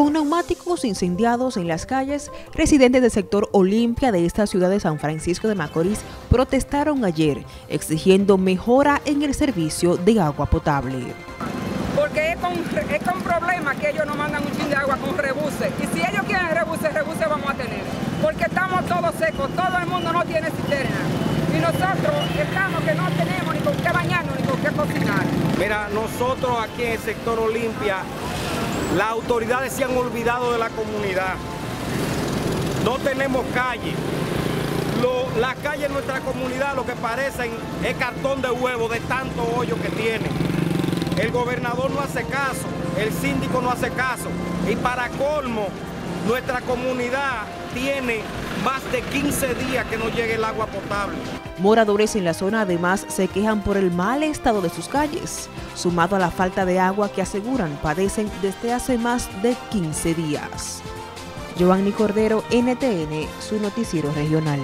Con neumáticos incendiados en las calles, residentes del sector Olimpia de esta ciudad de San Francisco de Macorís protestaron ayer exigiendo mejora en el servicio de agua potable. Porque es con, es con problemas que ellos no mandan un chin de agua con rebuse. Y si ellos quieren rebuse, rebuse vamos a tener. Porque estamos todos secos, todo el mundo no tiene cisterna. Y nosotros estamos que no tenemos ni con qué bañarnos ni con qué cocinar. Mira, nosotros aquí en el sector Olimpia las autoridades se han olvidado de la comunidad. No tenemos calle. las calles de nuestra comunidad lo que parecen es cartón de huevo de tanto hoyo que tiene. El gobernador no hace caso, el síndico no hace caso. Y para colmo, nuestra comunidad tiene más de 15 días que no llegue el agua potable. Moradores en la zona además se quejan por el mal estado de sus calles, sumado a la falta de agua que aseguran padecen desde hace más de 15 días. Giovanni Cordero, NTN, su noticiero regional.